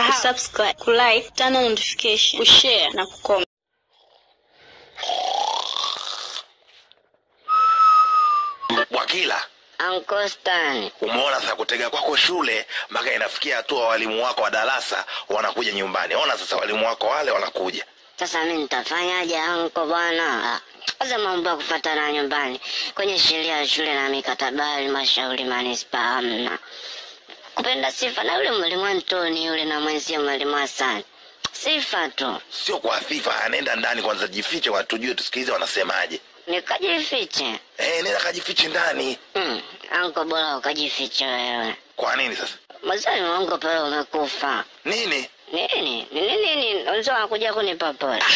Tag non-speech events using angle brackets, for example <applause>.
kusubscribe, kulike, turn on notification, kushare na kucomment. Wakila Uncle umeona sasa kutega kwako shule mpaka inafikia hatua walimu wako wa darasa wanakuja nyumbani. Ona sasa walimu wako wale wanakuja. sasa mi nitafanyaje anko bwana? Kwanza mambo ya kufatana nyumbani kwenye sheria ya shule na mikataba ya halmashauri manispaa hamna. Kupenda sifa na yule mwalimu Antoni yule na mwenzie mwalimu Hasani, sifa tu. Sio kwa sifa. anaenda ndani kwanza, jifiche, watujue, tusikilize wanasemaje. Nikajifiche? Eh, nenda kajifiche ndani. Mm, anko bora ukajifiche wewe. Kwa nini sasa? mazani wangu pale umekufa. Nini? Nini? Nini nini? Unzo akuja kunipa pole. <laughs>